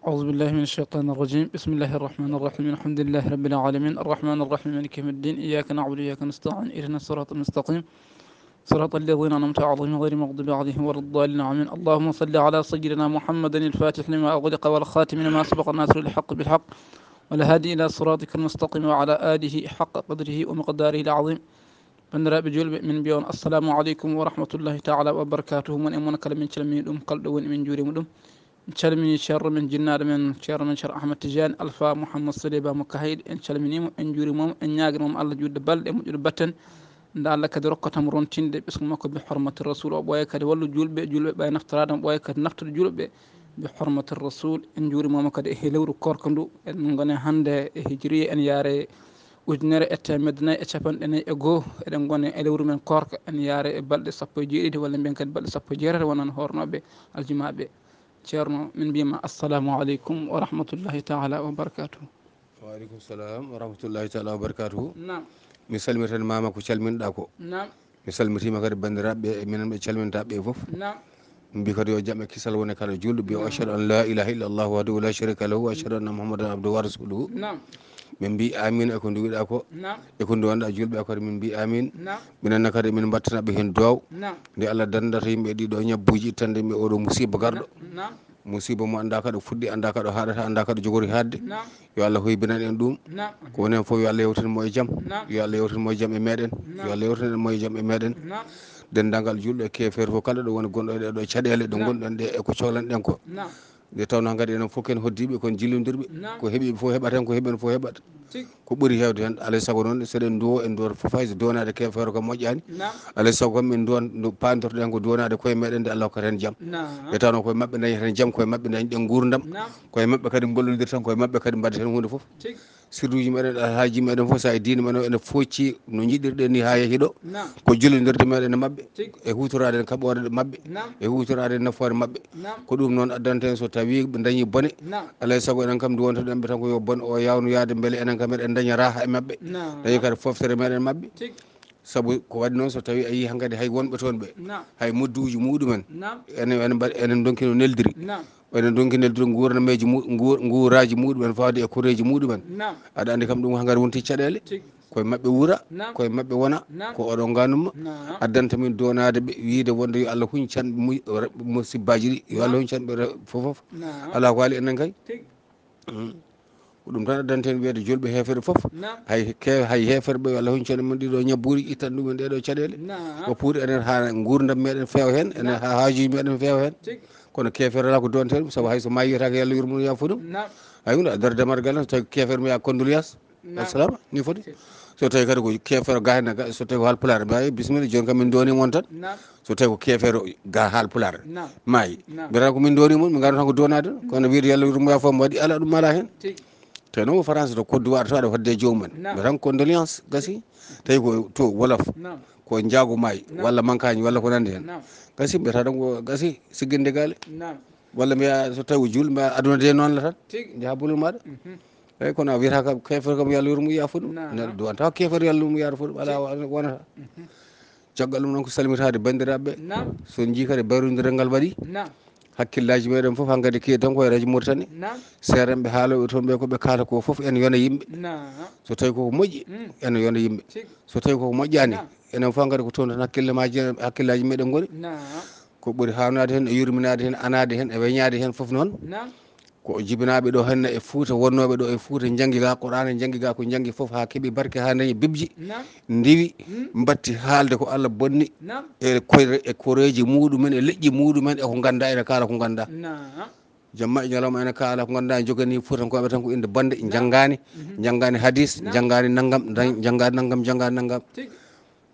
أعوذ بالله من الشيطان الرجيم. بسم الله الرحمن الرحيم. الحمد لله رب العالمين. الرحمن الرحيم. مالك يوم الدين. إياك نعبد وإياك نستعين. إهدنا الصراط المستقيم. صراط الذين أنعمت عليهم غير المغضوب عليهم ولا الضالين. آمين. اللهم صل على سيدنا محمد الفاتح لما أغلق والخاتم لما سبق. الناصر الحق بالحق. والهادي إلى صراطك المستقيم. وعلى آله حق قدره ومقداره العظيم. bandiraɓe julɓe min mbiyon assalamu aleykum wa rahmatullahi taala wa barakatuhu mon e mon kala min calmini ɗum kalɗo woni calmini ceerno men jinnaɗo men ceerno men ceerno ahmad tidiane alpha mouhammad saliba mo kahayɗe en calminimo en juurimamo en ñaguirimomo allah judde balɗe e moƴƴude batten nde allah kadi rokkatamo rontinde ɓesgu makko bi hormate rasul o ɓooya kadi wallu julɓe julɓe ɓay naftoradam ɓooya kadi naftude julɓe bi hormate rasul en juurimomo kadi e lewru korka ndu en gone hande e hijiriya en yaare ujunere e temedde nayyi e capanɗe nayyi e goho eɗen gone e lewru men korka en yaare e balɗe sappo e jeeɗiɗi walla mbiyen kadi balɗe sappo e jeetati wonan hornoɓe aljumaɓe تشيرنو من بما السلام عليكم ورحمة الله تعالى وبركاته وعليكم السلام ورحمة الله تعالى وبركاته نعم مثل مثل ماما كشل من داكو نعم مثل مثل ما قد بندرا من مثل من داب يفوف نعم بكر يا جماعة كسل ونكر جل بأشهد أن لا إله إلا الله وحده لا شريك له وأشهد أن محمدا عبده ورسوله نعم ɓe mbi amin eko duwiɗa ko. E ko duwanɗa julɓe kadi min mbi amin. E e Minenne kadi min battanaɓe hen duwaw nde allah dandata yimɓe ɗiɗo e ñabbuji ittande yimɓe oɗo musiba garɗo. Musiba mo anda kaɗo fuɗɗi anda kaɗo haɗata anda kaɗo jogori haadde yo allah hoybinan en ɗum. Ko woni hen foof yo allah yewtanmo e jaam. Yo allah yewtanmo e jaam e meɗen. Yo allah yewtanenmo e jaam e meɗen. Dendagal julɗo e kefere fof kala ɗo woni gonɗo e ɗeɗo caɗele ɗo gonɗon ɗe eko cohlanɗen ko. nde tawno kadi enen fof ken hoddiɓe kon jillodirɓe ko heeɓiɓe fof heɓata hen ko heeɓen fof heɓata ko ɓuuri hewde hen alay e saago noon seɗen duwo en duwata fofayso donade ke feere ko moƴƴani alay e saago kam en duwan pandorɗen ko donade koye meɗen nde allah hokkata hen jaam nde tawno koye mabɓe dañi ten jaam koye mabɓe dañi ɗen gurdam koye mabɓe kadi gollodir tan koye mabɓe kadi mbaɗa hen hunde foof sirruji meɗen haaji meɗen fof sa e diine men ene focci no jiɗirɗen ni ha yeehi ɗo. Ko jullodirde meɗen e mabɓe e hutorade en kaɓore mabɓe e hutorade en nafoore mabɓe ko ɗum noon addanta en so tawi ɓe dañi bone. Alay saago enen kam nde wontoɗen ɓe tan ko yo bone o yawno yaade beele enen kam eɗen daña raha e mabɓe dañi kadi foftere meɗen mabɓe saabu ko waɗi noon so tawi a yii hankkadi hay wonɓe toon ɓe hay modduji muɗumen ene enen donkino neldiri. Enen donki neldiri gurnameji guuraji muɗumen fawde e koreji muɗumen. Aɗa andi kam ɗum hankkadi wonti caɗele koye maɓɓe wuura koye maɓɓe wona ko oɗon ganuma addanta min donade ɓe wiide wonde yo allah huñ canɓe musibbaji ɗi. Yo allah huñ canɓe fofof ala ko haali enen kay. ko ɗum tan addanta hen wiyede julɓe hefere foof hay hay hefere ɓe walla hon caɗe mum ɗiɗo ñabburi ittan ɗumen ɗeɗo caɗele woppude enen ha gurdam meɗen feewa hen enen ha haajuji meɗen feewa hen kono kefere ala ko donte ɗum saabu hayso mayiyatako yallah yurmum yafuo ɗum. Hay hunde addara damargal tan so tawi kefere mi ya condoléance assalama ni foti. So tawi kadi ko kefere keefere gahena so tawi ko halpulare mbawi bisimilla joni kam min doni moon tan. So tawi ko kefere ga haalpulare maayi. Mbiyata ko min doni moon mi gandata ko donade kono wiide yallah yurmo yafo mi waɗi ala ɗum ala hen te noon ko france to côte d'ivoire to aɗa hodde jomumen mbiyan condoléance gasi tawi ko to wolof ko jaago maayi walla mankaji walla ko nandi hen. Gasi mbiyata tan ko gasi sigginde gaale? Walla mbiya so tawi ko juul mbiya aduna de noon la tan? Jaha bolol maɗa? Eyyi kono a wiyata kam kefere kam yo allah yoru mum yiya fuɗum neɗɗo duwanta kefere yo allah mum yiyata fuɗum ala wonata. Caggal ɗum noon ko salmitade bandiraɓeɓe so jii kadi bayrodiral ngal waɗi. hakkillaji meɗen foof hankkadi kiye tan koye radio mauritani seerenɓe haaloɓe toon ɓe koɓe kaata ko foof ene yona yimɓe. So tawi koko moƴƴi ene yona yimɓe. So tawi koko moƴƴani enen fof hankkadi ko toon tan hakkillemaji hakkillaji meɗen goni. Ko ɓuuri hawnade hen e yurminade hen anade hen e weñade hen foof noon. ko jibinaɓe ɗo henna e fuuta wonnoɓe ɗo e fuuta janggiga qur'ana janggiga ko janggi foof ha keeɓi barke ha dañi bibji ndiwi batti haalde ko allah bonni e koyre e koreji muɗumen e leƴƴi muɗumen eko ganda ene kaala ko ganda jamma e ñalawma ene kaala ko ganduɗa jogani fuutankoɓe tan ko inde bande janggani janggani hadis janggani naggam janggani naggam janggani naggam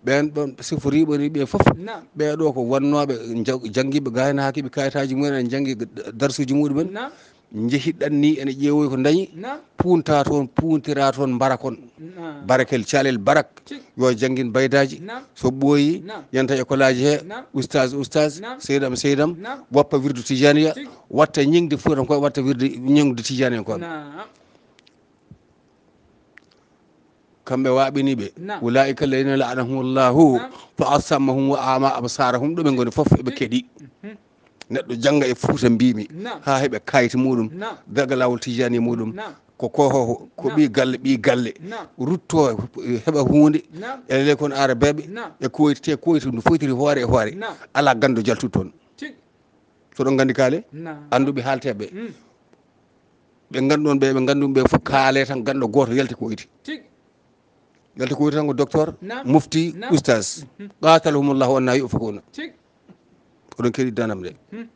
ɓen ɗon siforiɓe ni ɓe foof ɓeɗo ko wannoɓe jangguiɓe gayna kayitaji mumen ene janggui darsuji muɗumen nam jeehiɗan ni ene ƴeewoyi ko dañi punta toon puntira toon mbara kon barakel calel barak yo jangguin baydaji so ɓooyi yanta école aji he oustage oustage seydam seydam woppa wirdu tijaniya watta ñingde fuutan koye watta wirde ñingde tijani en koɓe nam kamɓe waaɓiniɓe Nam. ulaika alladina laanahumllahu fa asammahum wa ama absarahum ɗo ɓe goni foof eɓe keeɗi neɗɗo jangga e fuuta mbimi ha heeɓe kayita muɗum. Daga lawol tijani muɗum. Ko kohoho ko ɓi galle ɓi galle. Rutto e, heɓa hunde elele kon ara beɓe e koytete koytu no foytiri hoore e hoore. Ala gando jaltude toon. Soɗon gandi kaale? Anduɓe haalteɓe ɓe ganduɗon ɓe ɓe ganduɗum ɓe fof kaale tan ganɗo goto yalti koyti yalti koyti tan ko docteur mufti oustage qatalahumullahu anna yufakuna oɗon keeɗi danam de Hmm.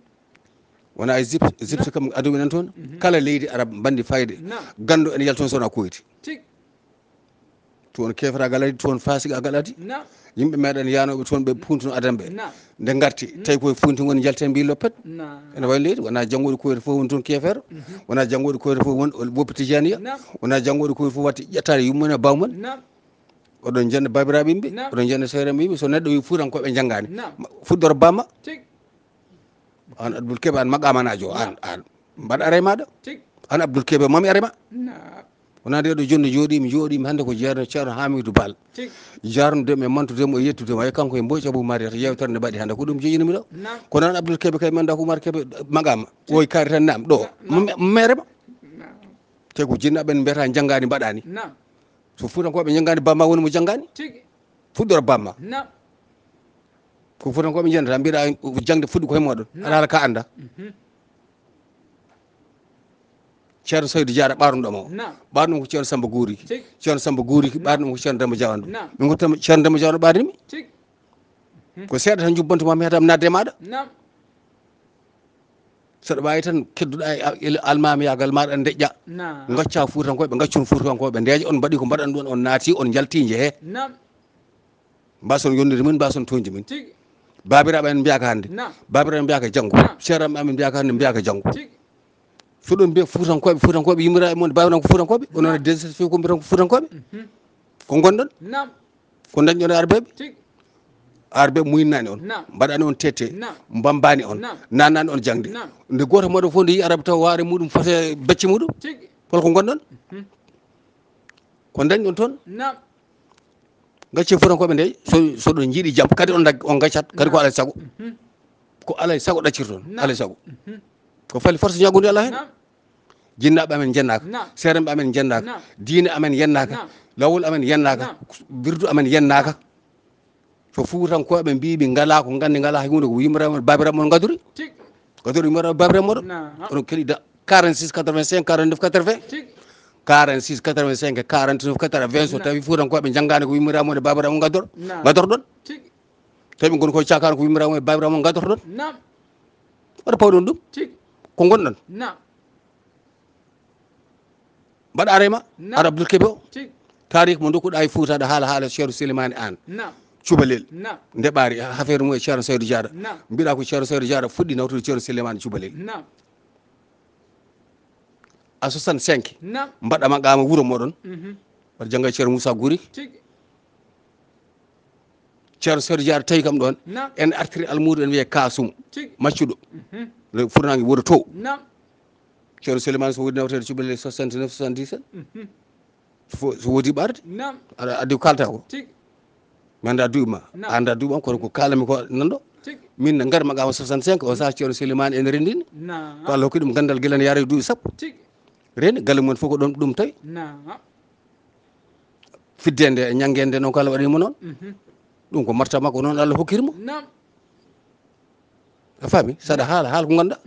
wona e zip zip kam adumi nan toon kala leydi arab bandi fayde gandu ene yaltoon sowona koyti toon kefra galadi toon fasiga galadi yimɓe meɗen yanoɓe toon ɓe puntuno adam ɓe nde garti tawi koye funti woni jalte mbi loppet ene wawi leydi wona janggoɗo koyre fof woni toon kefere wona janggoɗo koyre fof woni woppiti tijaniya wona janggoɗo koyre fof watti ƴettade yummum e bawmon oɗon jande babiraɓe yimɓe oɗon jande seerema yimɓe so neɗɗo wi fuurankoɓe janggani fuɗɗoro bamma an abdoul keɓe an maqama najo an an mbaɗa ara e maɗa an abdoul keɓe mami arema wona nde ɗo jonni jooɗimi jooɗimi hannde ko jeerno ceerno hamidou bal. Jarnudemo e mantudemo e yettudemo ay e kanko e mboyci abou mari to yewtere nde mbaɗi hannde ko ɗum jeyinimi ɗo? Kono an abdoul keɓe kay manda ko oumar keɓe magama oy kaari tan nam ɗo. Merema te ko jinnaɓe en mbiyata janggani mbaɗani so fuutankoɓe janggani bamma woni mo janggani fuɗɗora bamma. ko fotan koɓe jendata mbiɗa jangde fuɗɗi koye moɗon aɗa haala ka anda ceerno saydou diara ɓarno ɗoma o ɓarno ɗum ko ceerno samba guuri. Ceerno samba guuri ɓarno ko ceerno demba diawandu. Min gottama ceerno demba diawandu ɓarnimi ko seeɗa tan jubbantuma heetama nadde e maɗa saɗa wawi tan kedduɗa e almamiyagal maɗa deƴƴa gacca fuutankoɓe gaccun fuutankoɓe ndeeƴa on mbaɗi ko mbaɗan ɗum on naati on jalti jeehe mbason yonnude min mbason toñde min. babiraɓe amen mbiyaka hannde. Babiraɓe mbiyaka janggo seeraɓe amen mbiyaka hannde mbiyaka janggo so ɗum mbiya fuutankoɓe fuutankoɓe yimmiraɓe mon babiran ko fuutankoɓe onon désatisfait ko mbiran ko fuutankoɓe ko gonɗon ko dañɗon e arbeɓe arbeɓe muyinnani on. Mbaɗani on tete mbambani on. Nannani on jangde nde goto moɗo fof nde yi arabe taw waare muɗum fote becce muɗum? Holko gonɗon ko dañɗon toon? Gacce fuutankoɓe nde so soɗon jiiɗi jaam. Kadi on dag on gaccat kadi ko alay saago Mhm. ko alay saago ɗaccirtoon Naam. alay saago Mhm. ko fali force ñaggude allah hen? Jinnaɓe amen jennaka Naam. seeremɓe amen jennaka diine amen yennaka lawol amen yennaka birdu amen yennaka so fuutankoɓe mbiɓe ngala ko gandi ngala hay hunde ko yimiraɓe babiraɓe moon gadori babiraɓe moɗon Naam. oɗon keeɗi da 46 85 49 80 tigi 46 85 49 80 so tawi fuutankoɓe janggani ko wimmirama e babiramo gaddorɗo gaddorɗon tawi gon koye cakano ko wimmirama e, e babiramo gaddorɗon waɗa pawɗon ɗum? Ko gonɗon mbaɗa arema ara abdoul kebe o? Tarik mo dokkuɗa e fuutaɗo haala haala ceerno souleymani an cubalel. Ndeɓari affaire mum e ceerno saydou diaɗa mbiɗa ko ceerno saydou diaɗa fuɗɗi nawtude ceerno souleymani cubalel. A 65 Naam. mbaɗama gama wuuro moɗon Mhm. mbaɗa jangga e ceerno moussa gouri tigi ceerno saydou diara tawi kam ɗon en artiri almudo en wiye kasum. Maccuɗo Mhm. le furnangue wuuro to. Ceerno silimani so woodi nawtede cubalel 69 77 Mhm. so woodi ɓarde aɗa addi ko kalta ko. Mi anda duuɓi ma. A anda duuɓi am kono ko kalami ko nanɗo min ne gaari magama 65 o saaha ceerno silimani ene rendini ko allah hokki ɗum gandal guila ne yaara e duuɓi sappo reni? Galle mumen fof ko ɗon ɗum tawi? Fiddende e ñangende noon ko allah waɗimo noon ɗum ko marta makko noon allah hokkirimo? A faami saɗa haala haala ko ganduɗa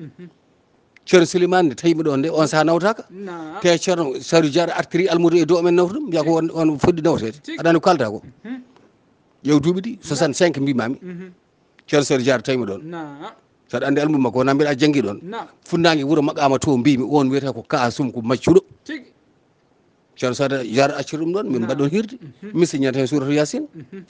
ceerno soulimane nde tawimi ɗon nde on saaha nawtaka? Te ceerno saru diara artiri almudo e dow amen nawta ɗum? Mbiya ko on fuɗɗi nawtede. Aɗani ko kalata ko. Yew duuɓi ɗi 65 mbimami. Ceerno saru diara tawimi ɗon saɗa andi almudo makko wona mbiɗa janggi ɗon funnague wuuro maqama to mbimi on wiyete ko kasum ko maccuɗo ceerno sada diara accir ɗum ɗon min mbaɗɗon hirde mi signata hen suratu yasine Mhm.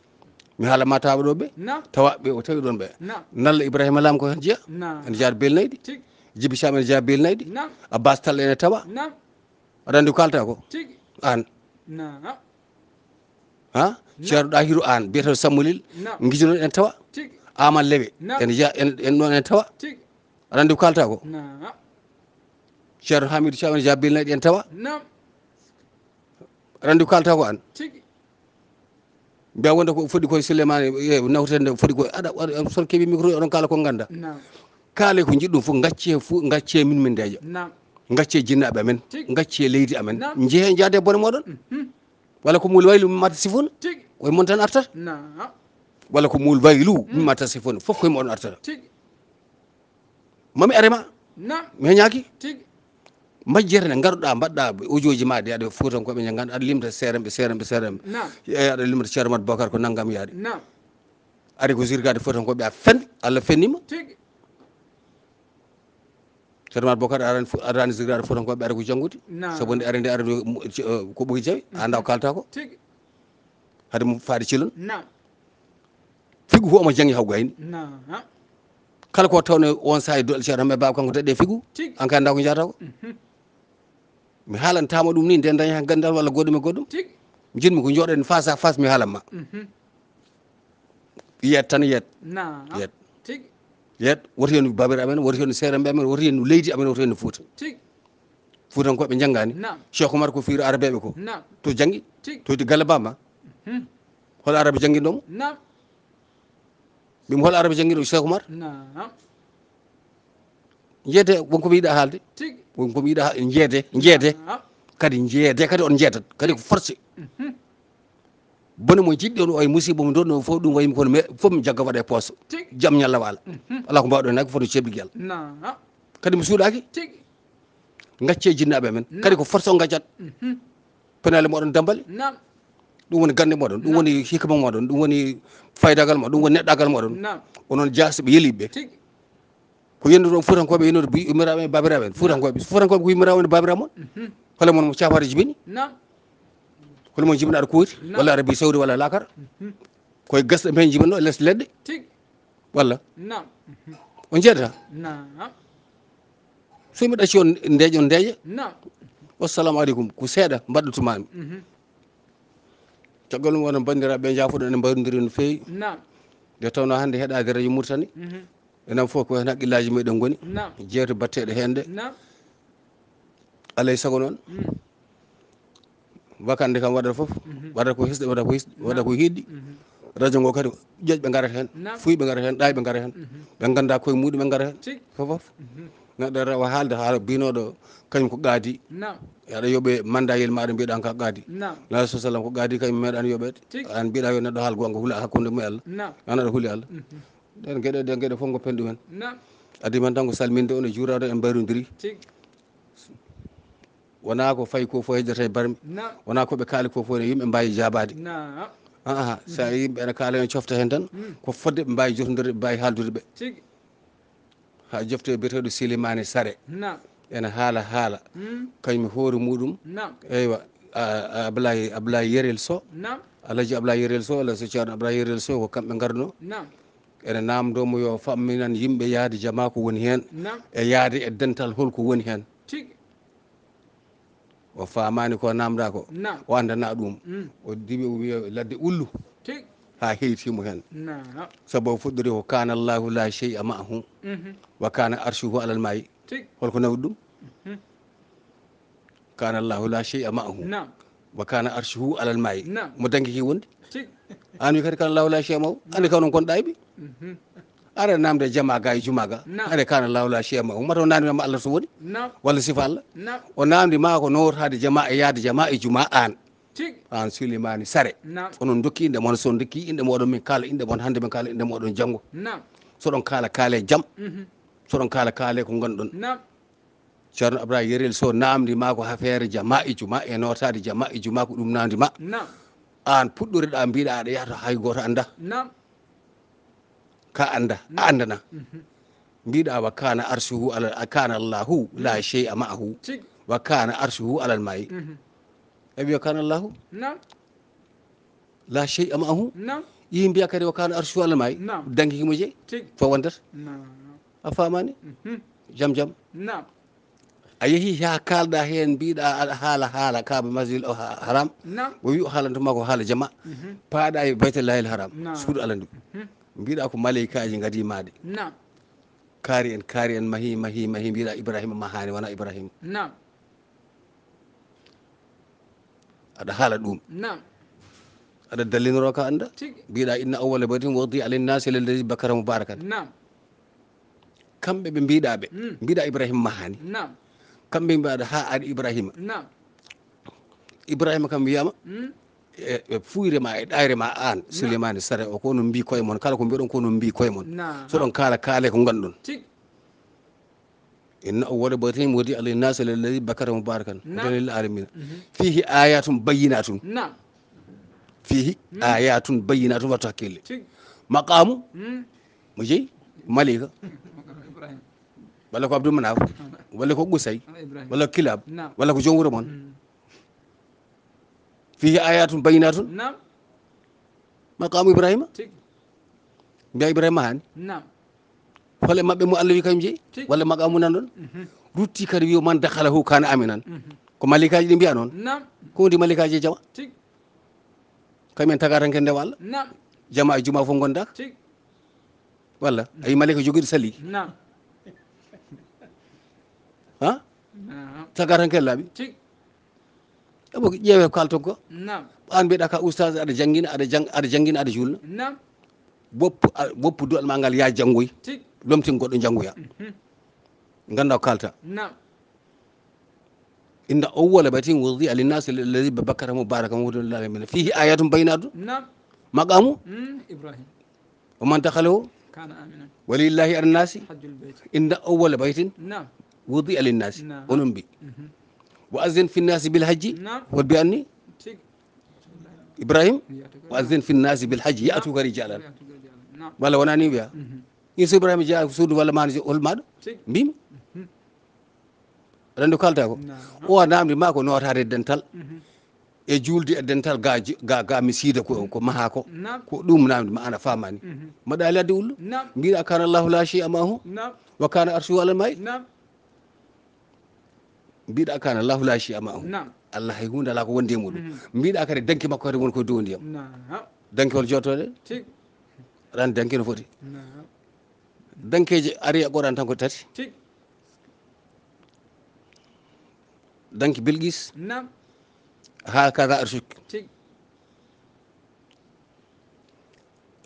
mi haala tawaɓe ɗo ɓe Naam. tawa ɓe o tawi ɗon ɓe nalla ibrahima lam ko hen jeeya ene jaada belnayɗi tigi. Djibi cam ene jeeya belnayɗi abbas tall ene tawa. Aɗa andi ko. Kalta ko an ha? Ceerno ɗahiru an biyeteɗo sammolil guijunoɗo en tawa amad lewe ene jeeya en ɗon en tawa. Aɗa andi ko kalta ko ceerno hamidou thiam ene jeeya belnaɗi en tawa. Aɗa andi ko kalta ko an mbiya wonde ko foɗi koye souleymane e, e, nawtede foɗi koye aɗa aɗa son keeɓi micro e oɗon kala ko ganda kaale ko jiɗɗum fof gacce fo gacce min min deeƴa gacce jinnaɓe amen. Gacce leydi amen. Jeehe jaade bone moɗon walla ko mum wayli mata sifuna koye mon tan artata walla ko muul waylu mimma tasifun fof koye mo on artata. Mami arema mi heñaki majjere nde garuɗa mbaɗɗa ujuji ma de aɗa fotankoɓe je ganduɗa aɗa limta seremɓe seremɓe seremɓe eyi aɗa limta ceerno mat bocar ko naggam yaade. Ari ko sirgade fotankoɓe a fen allah fennima? Ceerno mat bocar arani arani sirgade fotankoɓe ara ko janggude saabu nde ari nde ara ko ɓoyi jawi? Anda ko kalta ko? Haade mo faade cilon? figu fof omo jangi haw gayni kala ko tawne on saaha dolɗe ceerno hamme baba kanko daɗɗe figu? An ka anda ko jataw mi haalantama ɗum ni nden daña han gandal walla goɗɗum e goɗɗum? Jinmi ko jooɗen face à face mi haalanma yiyat tan yiyat yiyat yiyat woto hen babir amen woto hen seeremɓe amen woto hen leydi amen woto hen fouta fuutankoɓe janggani cheikh oumar ko fiiri arabeɓe ko. To janggui toyti galle bama hol arabe jangguinɗomo mbimi hol arabe jangguiɗo cheikh oumar jeede wonko mi haalde tigi wonko mi yiiɗa jeede jeede nam kadi jeede kadi on jeetat kadi ko forcé Mhm. bone mo jiɗɗi on oye musiba mo donno fof ɗum wayimi kono mais fof mi jagga waɗa e poos tigi jaam ñalla waala Mhm. ala ko mbawɗon nagge foto ceɓɗi guel kadi mi suuɗaki tigi gacce jinnaɓe men. Kadi ko force o gaccat Mhm. penale moɗon dambale ɗum woni gande moɗon ɗum woni hikma moɗon ɗum woni faydagal moɗon ɗum woni neɗɗagal moɗon. Onon jaasi ɓe yeliɓeɓe ko yennuto fuutankoɓe yennude yummiraɓe e babiraɓe. En fuutankoɓe fuutankoɓe ko yummiraɓe e babira moon? Hola moon mo cafare jibini hola moon jibini aɗa kooti walla arabi sawdi walla lakara koye gasɗe men jibinno e less leɗɗe? Walla. On jeedata so miɗa acci on ndeeƴa on ndeeƴa wassalamu aleykum. Ko seeɗa mbaɗɗotumami caggal mum wona bandiraɓe jafoɗon ene mbawnodiri no feewi. Nde tawno hannde heɗade radio mauritani enen fof ko hen haqqillaji meɗen goni jeeto batteɗo hen nde alay e saago noon. Wakande kam waɗata foof waɗata ko hisɗe waɗata ko hisɗe waɗata ko hiɗɗi radio ngo kadi ƴoƴɓe garata hen fuyɓe garata hen ɗayɓe garata hen ɓe ganda koye muɗum ɓe garata hen fof foof neɗɗo rewa haalde haala binoɗo kañum ko gaadi. Aɗa yooɓe mandayel maɗa mbiɗan ka gaadi. Nabi sa sallam ko gaadi kañum meeɗan yooɓede an mbiɗa yo neɗɗo haal gonga huula hakkude mum allah. An aɗa huuli allah. Ɗen gueɗe ɗen gueɗe fof goppen ɗumen adi man tan ko salminde on e juurade en mbayrodiri wona ko fayi ko fof hejdata e barmi wona koɓe kaali ko fof ne yimɓe mbawi jabade aa sa yimɓe ene kaala hen cofta hen tan. Ko fodde ɓe mbawi jotodirde ɓe mbawi haaldude ɓe. ha jofte biyeteɗo silimani sare ene haala haala. Kañum hoore muɗum. Eywa ablaye ablaye yerel so alhaji ablaye yerel so ala so ceerno ablaye yerel so ko kamɓe garno ene namdomo yo famminan yimɓe yaade jama ko woni hen. E yaade e dental holko woni hen. O famani ko namda ko o andana ɗum. O diwi o wiya ladde ullu. ha heytimo hen. Saabu fuɗɗori ko kana llahu la chey a mahu wa kana arsuhu alal mayi holko nawi ɗum? Kana llahu la chey a mahu wa kana arsuhu alal mayi mo dankiki wonde an wi kadi kana llahu la chey a mahu ande kawnon gonɗa eɓi ara namde jama ga e juma ga ara kana llahu la lawla chema ummata o namdima allah so woni? Walla sifa allah? O namdi ma ko nowotade jama e yaade jama e juma an an sulimani sare. Onon dokki inde moon son dokki inde moɗon min kaala inde moon hande min kaala inde moɗon janggo soɗon kaala kaale jaam Mhm. soɗon kaala kaale ko gonɗon ceerno abrahima yerel so namdi ma ko affaire jama e juma e notade jama e juma ko ɗum namdi ma. An puɗɗoriɗa mbiɗa aɗa yahata hay goto anda ka anda a andana mbiɗa wa kana arsuhu ala kana allahu la chey a maahu. Wa kana arsuhu alal maayi eɓe wiya kana allahu? Nam. La chey ama ahu? Yi mbiya kadi wa kana arsu allah maayi dankikimo jeeyi fo wondata a famani? Jaam jaam nam. A yeehi ha kalɗa hen mbiɗa aɗa haala haala kaba masjid o haram? O wi o haalantuma ko haala jama. Paaɗa e baytellahil haram. Suuɗo allah ndu. Mbiɗa ko maleykaji gadimade kaari en kaari en mahi mahi mahi mbiɗa ibrahima mahani wona ibrahima aɗa haala ɗum. Aɗa dallinoro ka annda? Mbiɗa inna awwala batin ala nnasi lalladi bakara mubarakan. Kamɓe ɓe mbiɗaɓe mbiɗa ibrahima mahani. Kamɓe mbiɗa ha ari ibrahima. Ibrahima kam wiyama e, e fuyre ma e ɗayre ma an souleymani sare o ko no mbi koye moon kala ko mbiɗon ko no mbi koye moon soɗon kaala kaale ko ganduɗon إن أول بيتين ودي للناس الذي بكر مباركا. نعم. للعالمين. فيه آيات بينات. نعم. فيه آيات بينات وتحكيل مقام. مجي. ملك ولا عبد مناف ولا قسي. ولا كلاب. ولا جون رمان فيه آيات بينات. نعم. مقام إبراهيم. نعم إبراهيم هاني نعم. hole maɓɓe mo allah wi kañum jeeyi walla maga amunan ɗon? Rutti kadi wiyo man dakhala hu kana aminan ko malikaji ɗi mbiya noon ko wondi malikaji e jama? Kamumen tagatanke ndema allah? Jama e juma fof gondaka walla ayi malika joguiɗo saliki ha? Taga tan ken laaɓi? Ebo ƴeewe kalton ko an mbiɗa ka oustage aɗa janggina aɗa jang aɗa janggina aɗa julna. نعم boppu a- boppu duɗal ma ngal ya janggoy تك lomtin goɗɗo janggoya مهم. ganda ko kalta نعم inna awwala batin wudi alinnasi alladi bakkata mubaraka muhudullahi min fihi ayatum baynatu نعم maqamu مم. إبراهيم wa man dakhalahu كان آمنا walillahi annasi حج البيت inna awwala baytin نعم wudi alinnasi نعم. onon mbi مهم. wa azin fi nnasi bilhajji نعم wol bi anni تك ibrahim ياتك wa azin fi nnasi bilhajji yatuka rijalan ياتك رجالا. نعم walla wonani wiya yesu ibrahima jeeya suudu walla maano hol maɗo mbima aɗa andi ko kalta ko. O namdi ma ko notade e dental. E juulde e dental ga ga ga mi siida ko ko maha ko. Ko ɗum namdi ma ana famani mbaɗa ali adde wullo mbiɗa kana allahu la chey amahu wa kana arsuhu alal mayi mbiɗa kana allahu la chey amahu allah e hay hunde ala ko wonde muɗum. Mbiɗa kadi danki makko kadi woni koye dow ndiyam. Danki hol jottoɗe aɗa andi danke no foti dankeje ari e qoran tan ko tati. Danke bilguis ha kaga arsuk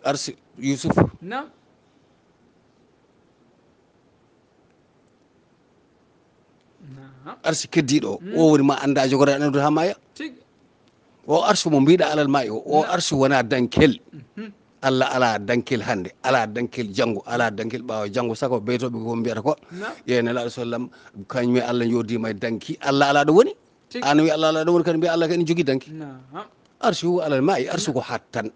arsi yusuf. Arsi keddiɗo. O woni ma anda jogoraɗo ha maaya. O arsu mo mbiɗa alal maayi o. O arsu wona dankel. allah ala dankil hannde ala dankil janngo ala dankil ɓaawa janngo sako beytoɓe ko mbiyata ko. Ƴeewi nelaɗo sallam kañum e allah jodima e danki allah ala ɗo woni? An wi allah ala ɗo woni kadi mbiya allah kadi jogui danki. Arsu hu alal ma arsu ko hattan.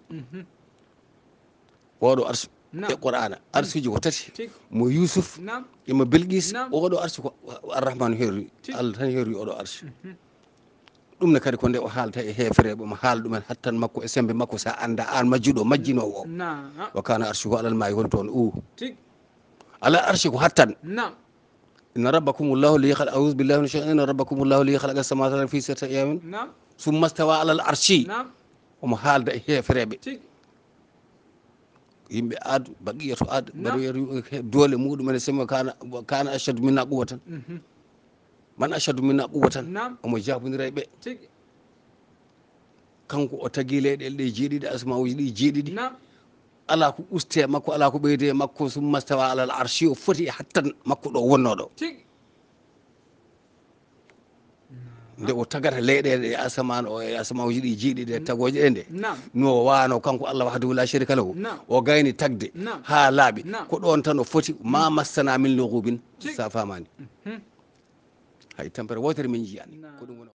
Oɗo arsu e qur'ana arsuji ko tati. Mo yusuf imo belgis oɗo arsu ko arrahmanu herri allah tan herri oɗo arsu ɗum ne kadi ko nde o haalta e hefere omo haala ɗumen hattan makko e sembe makko sa anda an majjuɗo majjinowo o نعم wa kana arsuhu alal mayi woni toon u تك ala arsi ko hattan نعم inna rabbakum llahu li khal a'udhu billahi minash shaitan inna rabbakum llahu li khalaqa samawati wal fi sittati ayamin نعم summa stawa alal arshi نعم omo haalda e hefereɓe تك yimɓe aad baqiyato aad mbaɗa doole muɗumen e sembe kana kana achadu minna quwatan مهم. man achadu min aɓuwa tan omo jabodira e ɓe kanko o tagui leyɗele ɗe jeeɗiɗi asmauji ɗi jeeɗiɗi. Ala ko uste e makko ala ko ɓeyde e makko summastawa alal archi o foti hattan makko ɗo wonnoɗo. Nde o tagata leyɗele e asaman o e asamauji ɗi jiiɗiɗe tagoje ɗe nde. No wano kanko allah wahdahu la sharika lahu. O gayni tagde ha laaɓi. Ko ɗon tan o foti ma massana min logubin sa famani. Mm -hmm. Hay tampere wotere min jiyani ko ɗum woni